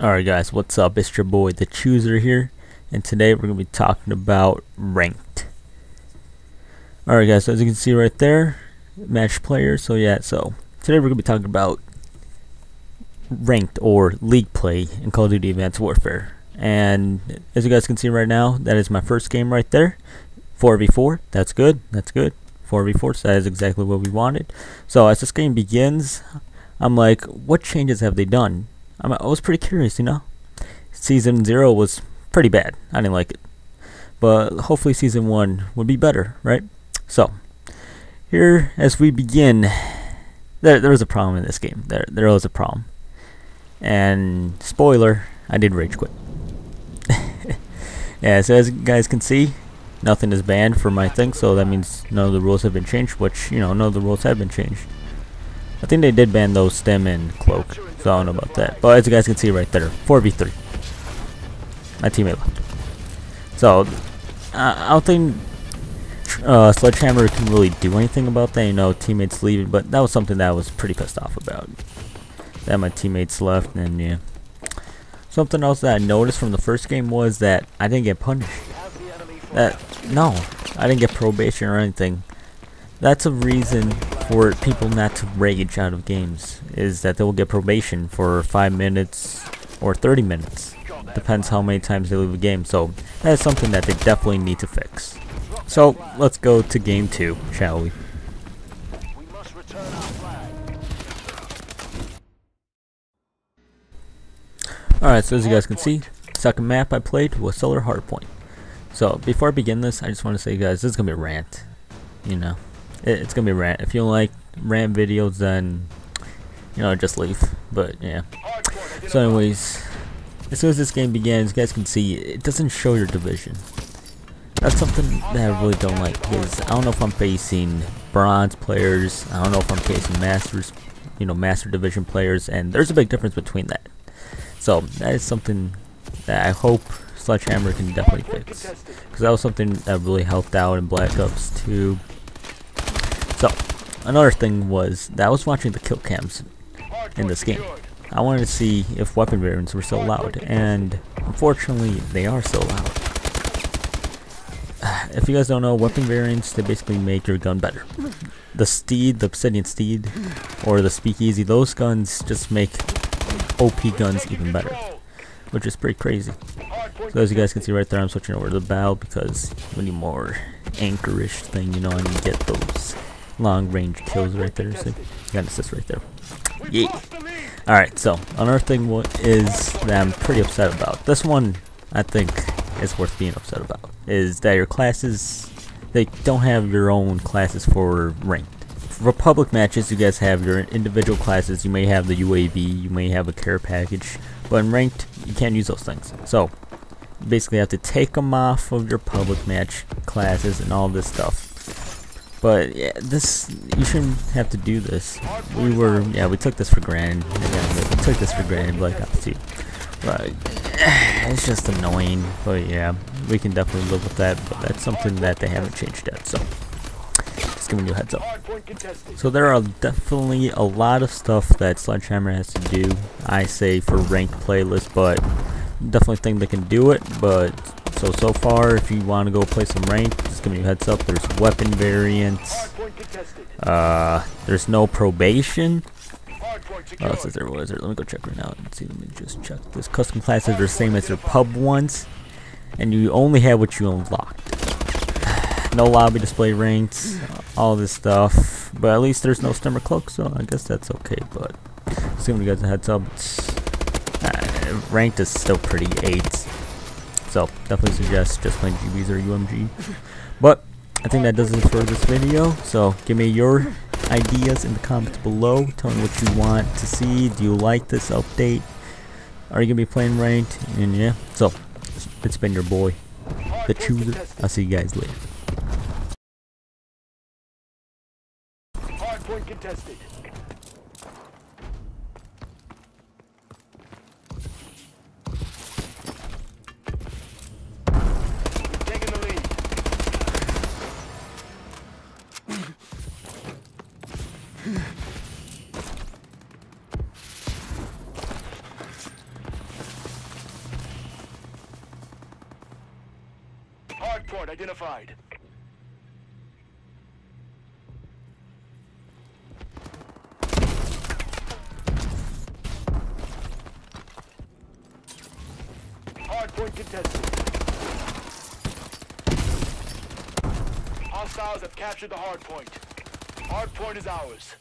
Alright guys, what's up? It's your boy the Chooser here and today we're going to be talking about ranked. Alright guys, so as you can see right there, match player, so yeah, so today we're going to be talking about ranked or league play in Call of Duty Advanced Warfare. And as you guys can see right now, that is my first game right there. 4v4, that's good, that's good. 4v4, so that is exactly what we wanted. So as this game begins, I'm like, what changes have they done? I was pretty curious, you know. Season zero was pretty bad. I didn't like it, but hopefully season one would be better, right? So here, as we begin, there there was a problem in this game. There there was a problem, and spoiler, I did rage quit. yeah, so as you guys can see, nothing is banned for my thing, so that means none of the rules have been changed. Which you know, none of the rules have been changed. I think they did ban those stim and cloak. So I don't know about that. But as you guys can see right there, 4v3. My teammate left. So, I don't think uh, Sledgehammer can really do anything about that. You know, teammates leaving. But that was something that I was pretty pissed off about. That my teammates left, and yeah. Something else that I noticed from the first game was that I didn't get punished. That no, I didn't get probation or anything. That's a reason for people not to rage out of games is that they will get probation for 5 minutes or 30 minutes. Depends how many times they leave a game. So that is something that they definitely need to fix. So let's go to game 2, shall we? Alright, so as you guys can see, second map I played was Solar Hardpoint. So before I begin this, I just want to say guys, this is going to be a rant. You know, it, it's to be rant. If you don't like rant videos, then you know, just leave. But yeah. So anyways, as soon as this game begins, you guys can see it doesn't show your division. That's something that I really don't like because I don't know if I'm facing bronze players. I don't know if I'm facing masters, you know, master division players, and there's a big difference between that. So that is something that I hope Sledgehammer can definitely fix because that was something that really helped out in Black Ops 2. Another thing was that I was watching the kill cams in this game. I wanted to see if weapon variants were so loud, and unfortunately, they are so loud. If you guys don't know, weapon variants, they basically make your gun better. The Steed, the Obsidian Steed, or the Speakeasy, those guns just make OP guns even better, which is pretty crazy. So as you guys can see right there, I'm switching over to the bow because we need more anchorish thing, you know, and you get those long range kills right there. So you got an assist right there. Yeah. Alright, so another thing is that I'm pretty upset about. This one, I think, is worth being upset about. Is that your classes, they don't have your own classes for ranked. For public matches, you guys have your individual classes. You may have the UAV, you may have a care package. But in ranked, you can't use those things. So, you basically have to take them off of your public match classes and all this stuff. But yeah, this you shouldn't have to do this. We were yeah we took this for granted. Yeah, we took this for granted Black Ops 2. But it's just annoying. But yeah, we can definitely live with that. But that's something that they haven't changed yet. So just giving you a heads up. So there are definitely a lot of stuff that Sledgehammer has to do. I say for ranked playlist, but definitely think they can do it. But so, so far, if you want to go play some rank, just give me a heads up. There's weapon variants. Uh, there's no probation. Oh, it says there was. Let me go check right now. Let's see, let me just check this. Custom classes are the same as their pub ones. And you only have what you unlocked. No lobby display ranks, all this stuff. But at least there's no stemmer cloak, so I guess that's okay. But giving you guys a heads up. Uh, ranked is still pretty 8. So definitely suggest just playing GBs or UMG. But I think that does it for this video. So give me your ideas in the comments below. Tell me what you want to see. Do you like this update? Are you gonna be playing ranked? And yeah. So it's been your boy, the chooser. I'll see you guys later. Contested. Hardpoint identified. Hardpoint contested. Hostiles have captured the hardpoint. Hardpoint is ours.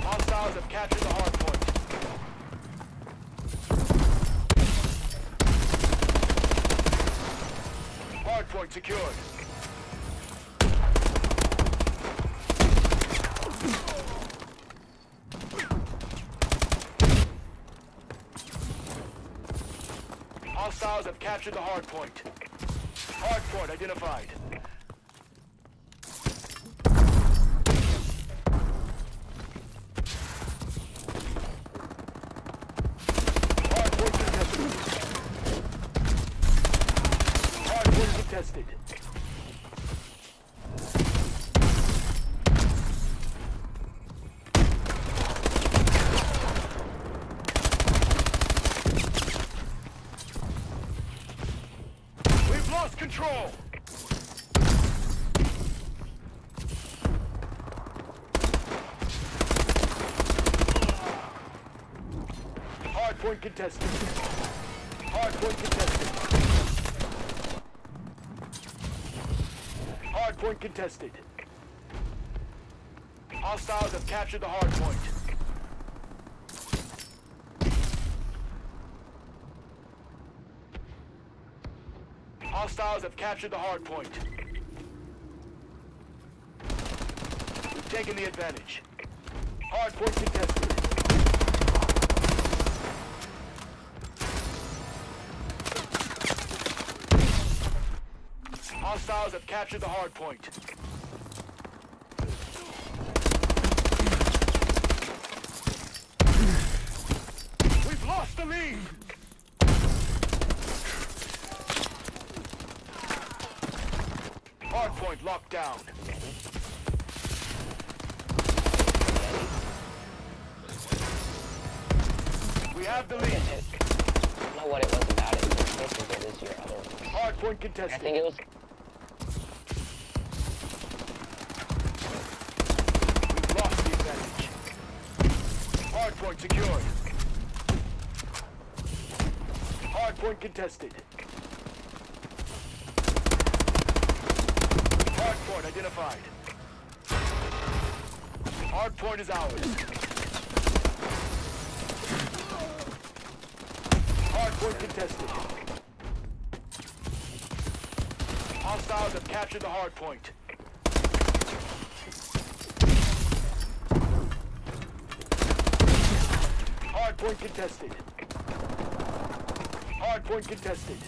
Hostiles have captured the hardpoint. Hardpoint secured. Hostiles have captured the hardpoint. Hardpoint identified. Hardpoint contested. Hardpoint contested. We've lost control. Hardpoint contested. Hardpoint contested. Hardpoint contested. Hostiles have captured the hardpoint. Hostiles have captured the hardpoint. We've taken the advantage. Hardpoint contested. Hostiles have captured the hardpoint. We've lost the lead! Hardpoint locked down. We have the lead. I don't know what it was about it. It is your other one. Hardpoint I contested. think it was We've lost the advantage. Hardpoint secured. Hardpoint contested. Identified. Hardpoint is ours. Hardpoint contested. Hostiles have captured the hardpoint. Hardpoint contested. Hardpoint contested.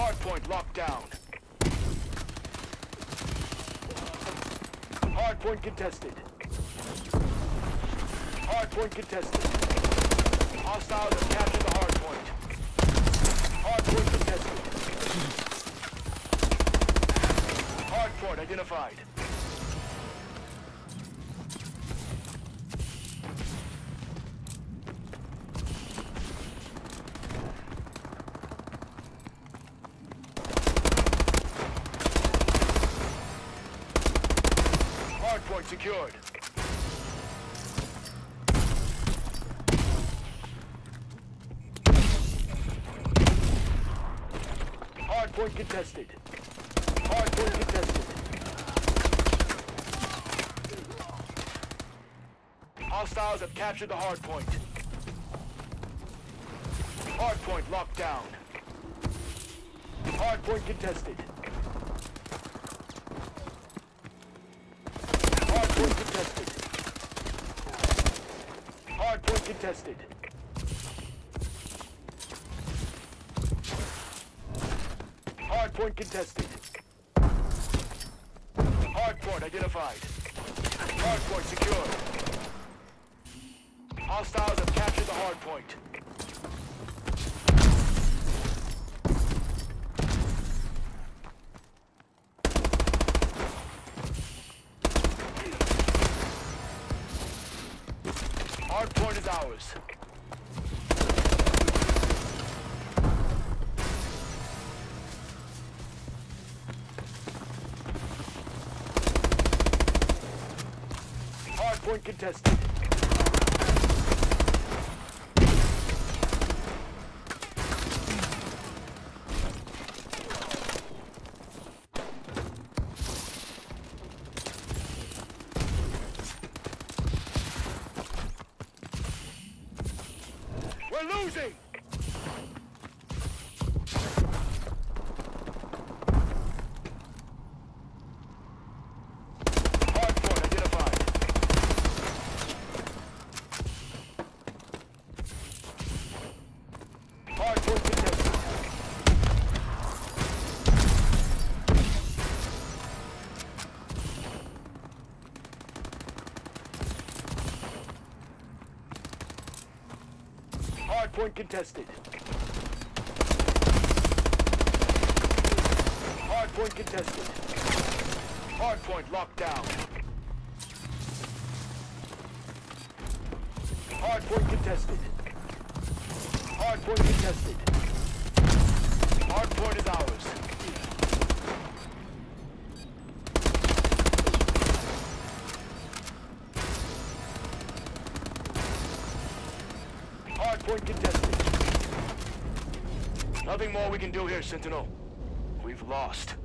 Hardpoint locked down. Hardpoint contested. Hardpoint contested. Hostiles have captured the hardpoint. Hardpoint contested. Hardpoint identified. Hardpoint secured. Hardpoint contested. Contested. Hostiles have captured the hardpoint. Hardpoint locked down. Hardpoint contested. Hardpoint contested. Hardpoint contested. Hardpoint contested. Hardpoint identified. Hardpoint secured. Hostiles have captured the hardpoint. Hardpoint is ours. Hardpoint contested. We're losing! Hardpoint contested. Hardpoint contested. Hardpoint locked down. Hardpoint contested. Hardpoint contested. Hardpoint is ours. Hardpoint contested. Nothing more we can do here, Sentinel. We've lost.